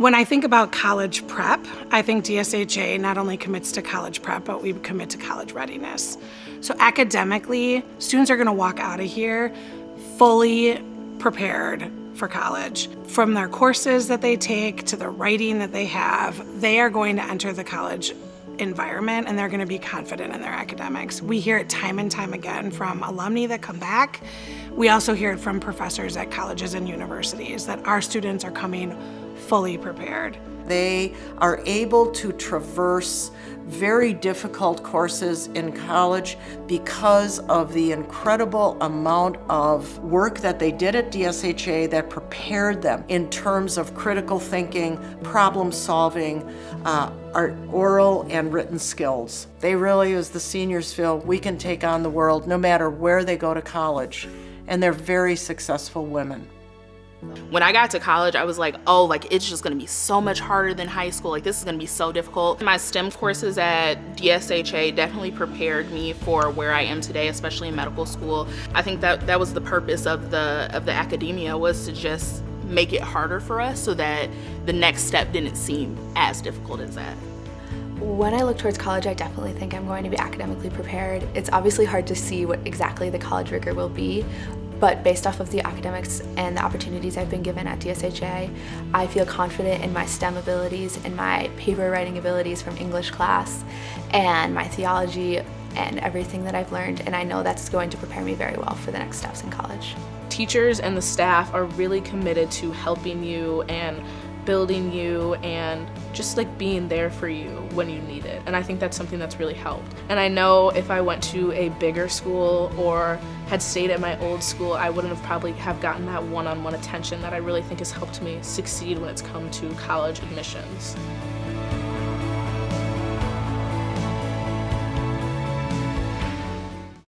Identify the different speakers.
Speaker 1: When I think about college prep, I think DSHA not only commits to college prep, but we commit to college readiness. So academically, students are gonna walk out of here fully prepared for college. From their courses that they take to the writing that they have, they are going to enter the college environment and they're going to be confident in their academics. We hear it time and time again from alumni that come back. We also hear it from professors at colleges and universities that our students are coming fully prepared.
Speaker 2: They are able to traverse very difficult courses in college because of the incredible amount of work that they did at DSHA that prepared them in terms of critical thinking, problem solving, uh, oral and written skills. They really, as the seniors feel, we can take on the world no matter where they go to college. And they're very successful women.
Speaker 3: When I got to college, I was like, oh, like it's just gonna be so much harder than high school. Like this is gonna be so difficult. My STEM courses at DSHA definitely prepared me for where I am today, especially in medical school. I think that that was the purpose of the of the academia was to just make it harder for us so that the next step didn't seem as difficult as that.
Speaker 4: When I look towards college, I definitely think I'm going to be academically prepared. It's obviously hard to see what exactly the college rigor will be, but based off of the academics and the opportunities I've been given at DSHA, I feel confident in my STEM abilities and my paper writing abilities from English class and my theology and everything that I've learned and I know that's going to prepare me very well for the next steps in college.
Speaker 5: Teachers and the staff are really committed to helping you and building you and just like being there for you when you need it. And I think that's something that's really helped. And I know if I went to a bigger school or had stayed at my old school, I wouldn't have probably have gotten that one-on-one -on -one attention that I really think has helped me succeed when it's come to college admissions.